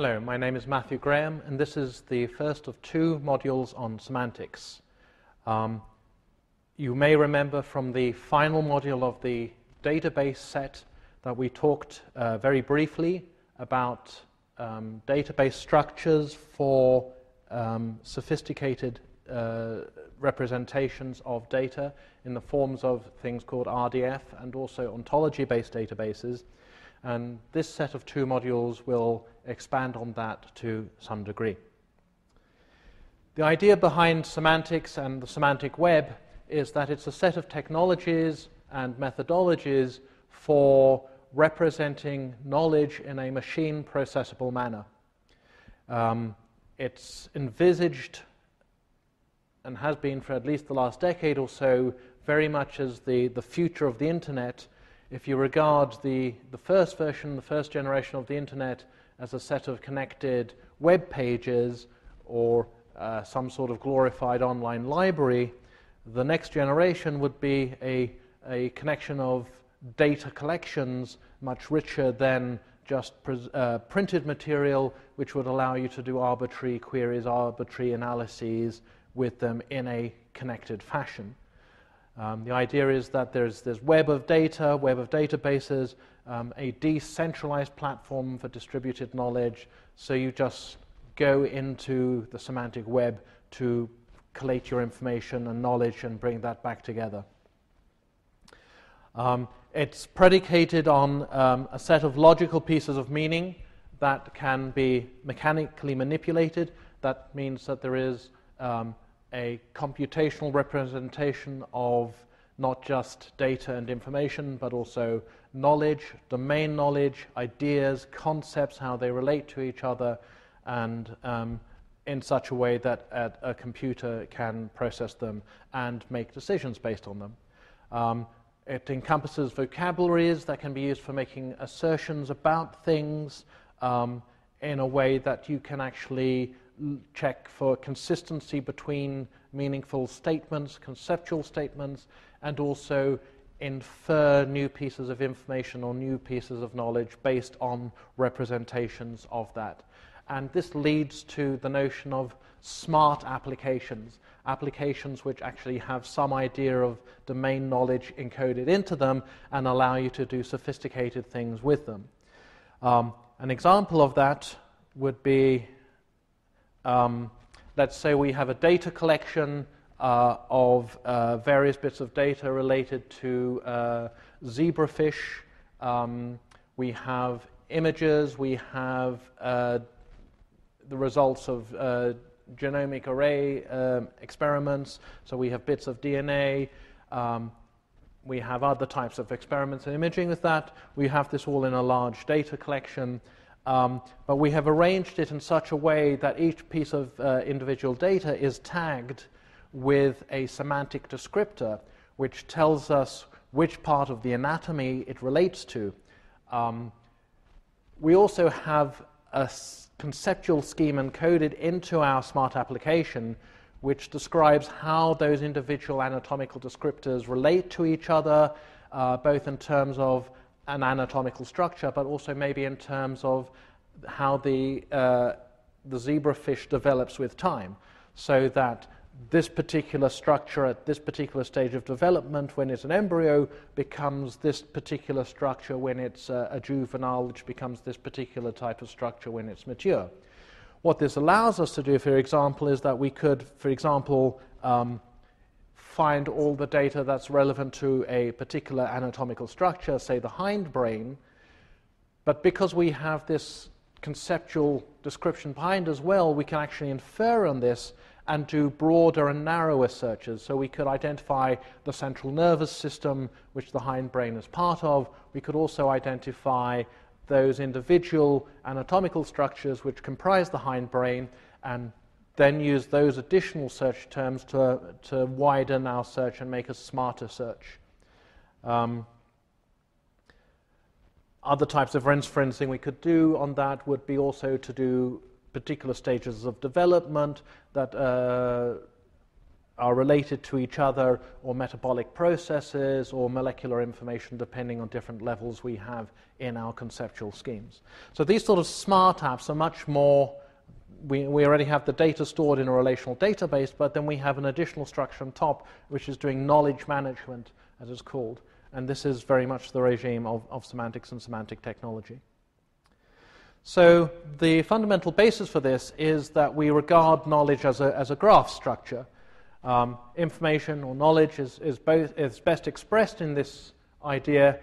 Hello, my name is Matthew Graham, and this is the first of two modules on semantics. Um, you may remember from the final module of the database set that we talked uh, very briefly about um, database structures for um, sophisticated uh, representations of data in the forms of things called RDF and also ontology based databases. And this set of two modules will expand on that to some degree. The idea behind semantics and the semantic web is that it's a set of technologies and methodologies for representing knowledge in a machine processable manner. Um, it's envisaged and has been for at least the last decade or so very much as the, the future of the internet. If you regard the, the first version, the first generation of the internet, as a set of connected web pages or uh, some sort of glorified online library, the next generation would be a, a connection of data collections much richer than just uh, printed material, which would allow you to do arbitrary queries, arbitrary analyses with them in a connected fashion. Um, the idea is that there's this web of data, web of databases, um, a decentralized platform for distributed knowledge. So you just go into the semantic web to collate your information and knowledge and bring that back together. Um, it's predicated on um, a set of logical pieces of meaning that can be mechanically manipulated. That means that there is um, a computational representation of not just data and information, but also knowledge, domain knowledge, ideas, concepts, how they relate to each other, and um, in such a way that a, computer can process them and make decisions based on them. Um, it encompasses vocabularies that can be used for making assertions about things um, in a way that you can actually check for consistency between meaningful statements, conceptual statements, and also infer new pieces of information or new pieces of knowledge based on representations of that. And this leads to the notion of smart applications, applications which actually have some idea of domain knowledge encoded into them and allow you to do sophisticated things with them. Um, an example of that would be um, let's say we have a data collection uh, of uh, various bits of data related to uh, zebrafish. Um, we have images, we have uh, the results of uh, genomic array um, experiments. So we have bits of DNA. Um, we have other types of experiments and imaging with that. We have this all in a large data collection. Um, but we have arranged it in such a way that each piece of uh, individual data is tagged with a semantic descriptor, which tells us which part of the anatomy it relates to. Um, we also have a conceptual scheme encoded into our smart application which describes how those individual anatomical descriptors relate to each other, uh, both in terms of an anatomical structure, but also maybe in terms of how the, uh, the zebrafish develops with time, so that this particular structure at this particular stage of development, when it's an embryo, becomes this particular structure when it's a, a juvenile, which becomes this particular type of structure when it's mature. What this allows us to do, for example, is that we could, for example, um, find all the data that's relevant to a particular anatomical structure, say the hindbrain, but because we have this conceptual description behind as well, we can actually infer on this and do broader and narrower searches. So we could identify the central nervous system, which the hindbrain is part of. We could also identify those individual anatomical structures which comprise the hindbrain and then use those additional search terms to, to widen our search and make a smarter search. Um, other types of inferencing we could do on that would be also to do particular stages of development that uh, are related to each other, or metabolic processes, or molecular information, depending on different levels we have in our conceptual schemes. So these sort of smart apps are much more. We, we already have the data stored in a relational database, but then we have an additional structure on top, which is doing knowledge management, as it's called. And this is very much the regime of, of semantics and semantic technology. So, the fundamental basis for this is that we regard knowledge as a, as a graph structure. Um, information or knowledge is, is, both, is best expressed in this idea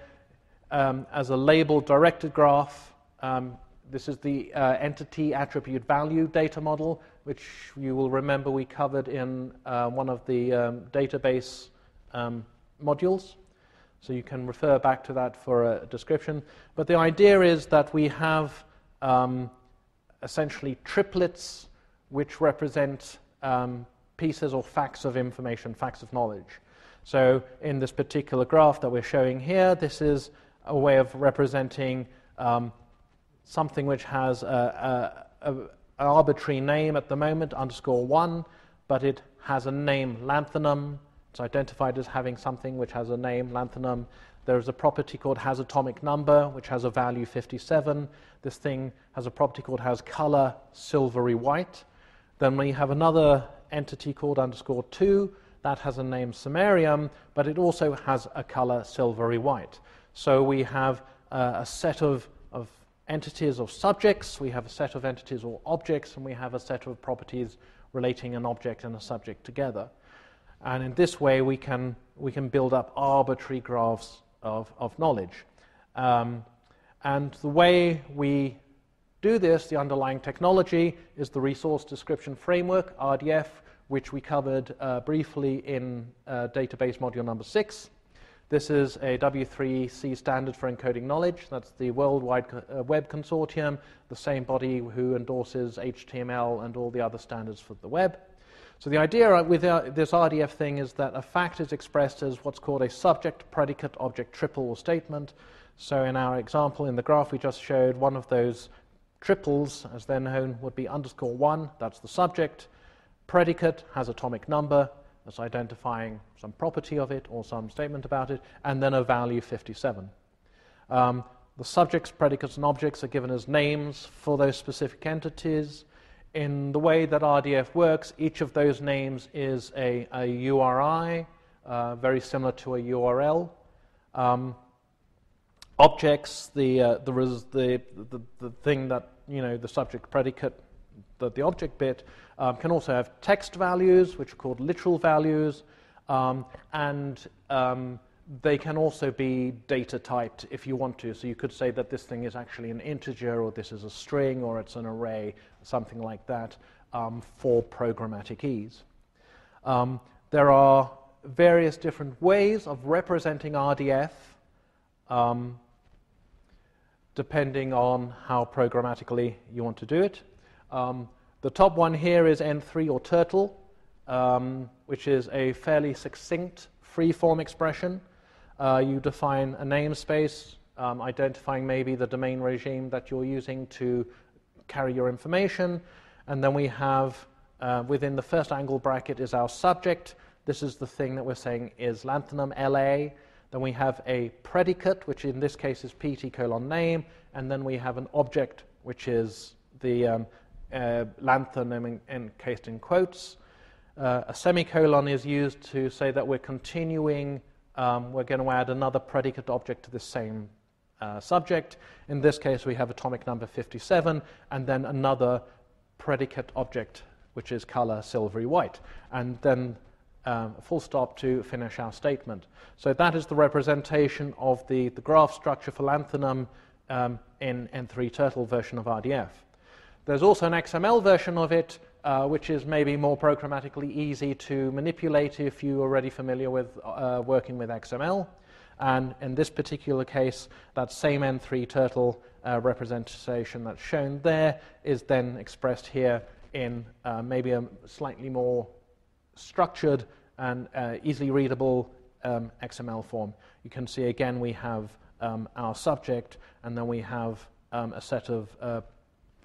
um, as a labeled directed graph. Um, this is the uh, entity attribute value data model, which you will remember we covered in uh, one of the um, database um, modules. So you can refer back to that for a description. But the idea is that we have um, essentially triplets which represent um, pieces or facts of information, facts of knowledge. So in this particular graph that we're showing here, this is a way of representing um, something which has an arbitrary name at the moment, underscore one, but it has a name, lanthanum. It's identified as having something which has a name, lanthanum. There's a property called has atomic number, which has a value 57. This thing has a property called has color, silvery white. Then we have another entity called underscore 2 that has a name samarium, but it also has a color silvery white. So we have uh, a set of entities or subjects, we have a set of entities or objects, and we have a set of properties relating an object and a subject together. And in this way, we can, we can build up arbitrary graphs of, of knowledge. Um, and the way we do this, the underlying technology, is the Resource Description Framework, RDF, which we covered uh, briefly in uh, database module number six. This is a W3C standard for encoding knowledge. That's the Worldwide uh, Web Consortium, the same body who endorses HTML and all the other standards for the web. So the idea with uh, this RDF thing is that a fact is expressed as what's called a subject predicate object triple or statement. So in our example in the graph we just showed, one of those triples, as they're known, would be underscore one, that's the subject. Predicate has atomic number, that's identifying some property of it or some statement about it, and then a value 57. Um, the subjects, predicates, and objects are given as names for those specific entities. In the way that RDF works, each of those names is a, a URI, uh, very similar to a URL. Um, objects, the, uh, the, the, the, thing that, you know, the subject predicate, the, the object bit, um, can also have text values, which are called literal values, um, and um, they can also be data typed if you want to. So you could say that this thing is actually an integer, or this is a string, or it's an array, something like that, um, for programmatic ease. Um, there are various different ways of representing RDF um, depending on how programmatically you want to do it. Um, the top one here is N3 or turtle, um, which is a fairly succinct free-form expression. Uh, you define a namespace, um, identifying maybe the domain regime that you're using to carry your information. And then we have, uh, within the first angle bracket, is our subject. This is the thing that we're saying is lanthanum LA. Then we have a predicate, which in this case is PT colon name. And then we have an object, which is the um, uh, lanthanum encased in quotes. Uh, a semicolon is used to say that we're continuing um, we're going to add another predicate object to the same uh, subject. In this case, we have atomic number 57, and then another predicate object, which is color silvery white, and then um, full stop to finish our statement. So that is the representation of the, the graph structure for lanthanum um, in N3 Turtle version of RDF. There's also an XML version of it, uh, which is maybe more programmatically easy to manipulate if you're already familiar with uh, working with XML. And in this particular case, that same N3 turtle uh, representation that's shown there is then expressed here in uh, maybe a slightly more structured and uh, easily readable um, XML form. You can see again we have um, our subject and then we have um, a set of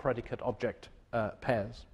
uh, predicate object pairs.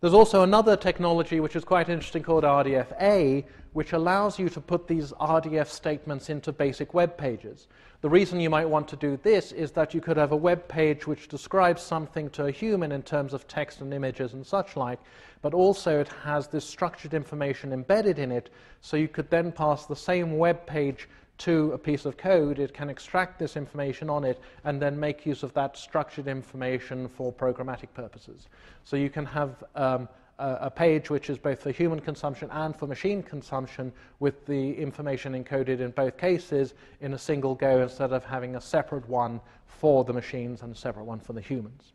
There's also another technology which is quite interesting called RDFA, which allows you to put these RDF statements into basic web pages. The reason you might want to do this is that you could have a web page which describes something to a human in terms of text and images and such like, but also it has this structured information embedded in it, so you could then pass the same web page to a piece of code, it can extract this information on it and then make use of that structured information for programmatic purposes. So you can have um, a, a, page which is both for human consumption and for machine consumption with the information encoded in both cases in a single go instead of having a separate one for the machines and a separate one for the humans.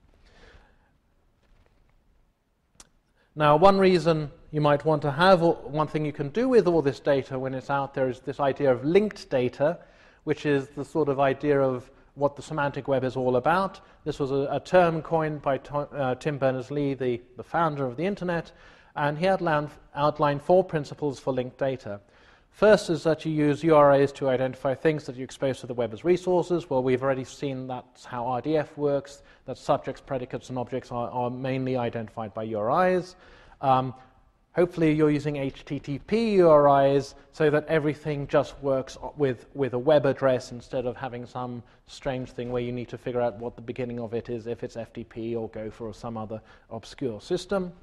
Now, one reason you might want to have, one thing you can do with all this data when it's out there is this idea of linked data, which is the sort of idea of what the semantic web is all about. This was a, a term coined by to, uh, Tim Berners-Lee, the, the founder of the internet, and he outlined, outlined four principles for linked data. First is that you use URIs to identify things that you expose to the web as resources. Well, we've already seen that's how RDF works, that subjects, predicates, and objects are, are mainly identified by URIs. Um, hopefully, you're using HTTP URIs so that everything just works with, with a web address instead of having some strange thing where you need to figure out what the beginning of it is, if it's FTP or Gopher or some other obscure system.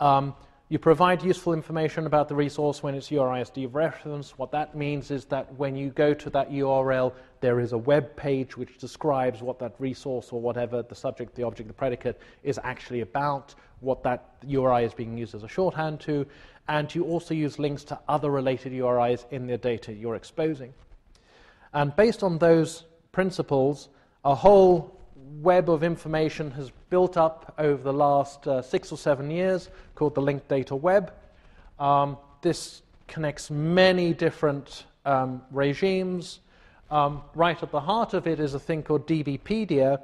Um, you provide useful information about the resource when it's URIs reference. What that means is that when you go to that URL, there is a web page which describes what that resource or whatever the subject, the object, the predicate is actually about, what that URI is being used as a shorthand to, and you also use links to other related URIs in the data you're exposing. And based on those principles, a whole web of information has built up over the last uh, six or seven years called the linked data web. Um, this connects many different um, regimes. Um, right at the heart of it is a thing called DBpedia.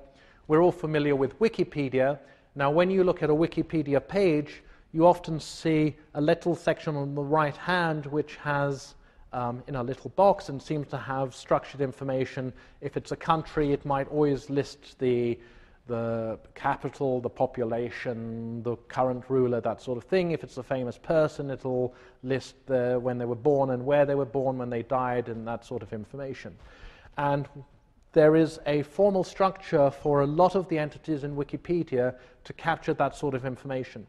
We're all familiar with Wikipedia. Now, when you look at a Wikipedia page, you often see a little section on the right hand which has um, in a little box and seems to have structured information. If it's a country, it might always list the, the capital, the population, the current ruler, that sort of thing. If it's a famous person, it'll list the, when they were born and where they were born, when they died, and that sort of information. And there is a formal structure for a lot of the entities in Wikipedia to capture that sort of information.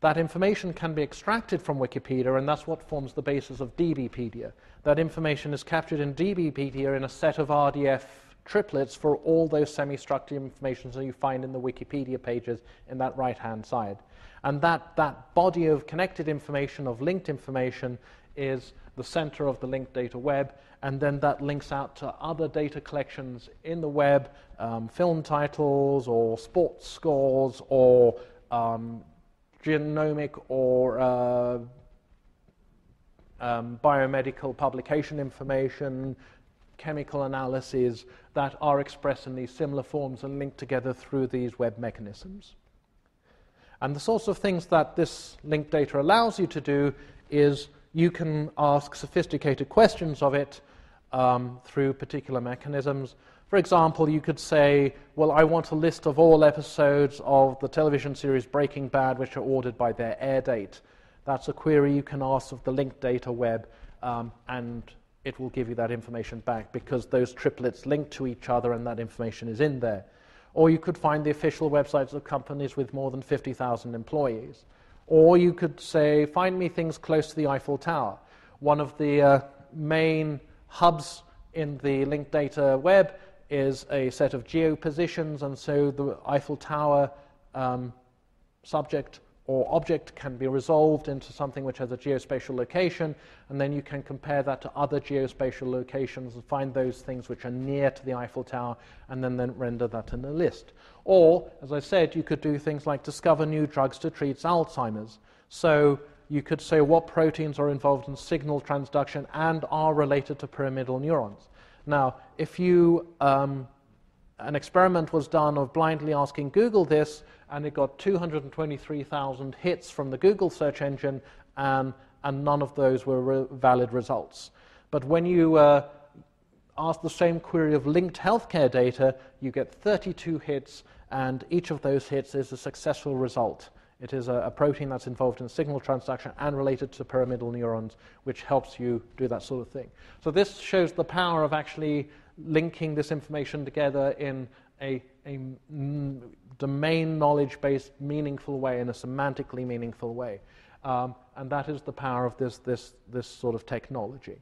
That information can be extracted from Wikipedia, and that's what forms the basis of DBpedia. That information is captured in DBpedia in a set of RDF triplets for all those semi-structured information that you find in the Wikipedia pages in that right-hand side. And that, that body of connected information, of linked information, is the center of the linked data web, and then that links out to other data collections in the web, um, film titles or sports scores or um, genomic or uh, um, biomedical publication information, chemical analyses that are expressed in these similar forms and linked together through these web mechanisms. And the sorts of things that this linked data allows you to do is you can ask sophisticated questions of it um, through particular mechanisms. For example, you could say, well, I want a list of all episodes of the television series Breaking Bad which are ordered by their air date. That's a query you can ask of the linked data web, um, and it will give you that information back because those triplets link to each other and that information is in there. Or you could find the official websites of companies with more than 50,000 employees. Or you could say, find me things close to the Eiffel Tower. One of the uh, main hubs in the linked data web is a set of geopositions, and so the Eiffel Tower um, subject or object can be resolved into something which has a geospatial location, and then you can compare that to other geospatial locations and find those things which are near to the Eiffel Tower, and then, then render that in a list. Or, as I said, you could do things like discover new drugs to treat Alzheimer's. So you could say what proteins are involved in signal transduction and are related to pyramidal neurons. Now, if you, um, an experiment was done of blindly asking Google this, and it got 223,000 hits from the Google search engine, and, and none of those were re- valid results. But when you uh, ask the same query of linked healthcare data, you get 32 hits, and each of those hits is a successful result It is a, a, protein that's involved in signal transduction and related to pyramidal neurons, which helps you do that sort of thing. So this shows the power of actually linking this information together in a, domain knowledge-based meaningful way, in a semantically meaningful way. Um, and that is the power of this, this, this sort of technology.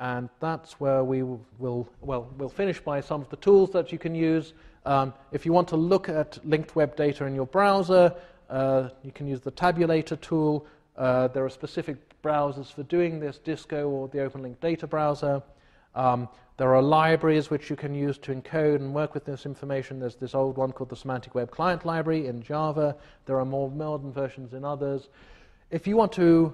And that's where we will, well, we'll finish by some of the tools that you can use. Um, if you want to look at linked web data in your browser, uh, you can use the tabulator tool. Uh, there are specific browsers for doing this, Disco or the OpenLink data browser. Um, there are libraries which you can use to encode and work with this information. There's this old one called the Semantic Web Client Library in Java. There are more modern versions in others. If you want to,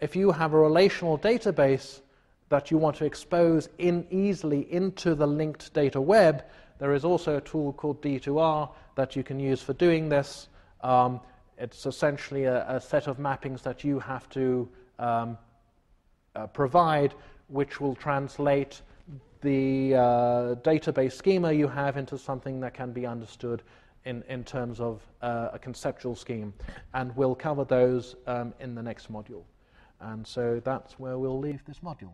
if you have a relational database that you want to expose in easily into the linked data web, there is also a tool called D2R that you can use for doing this. Um, it's essentially a, a, set of mappings that you have to um, uh, provide, which will translate the uh, database schema you have into something that can be understood in, in terms of uh, a conceptual scheme. And we'll cover those um, in the next module. And so that's where we'll leave this module.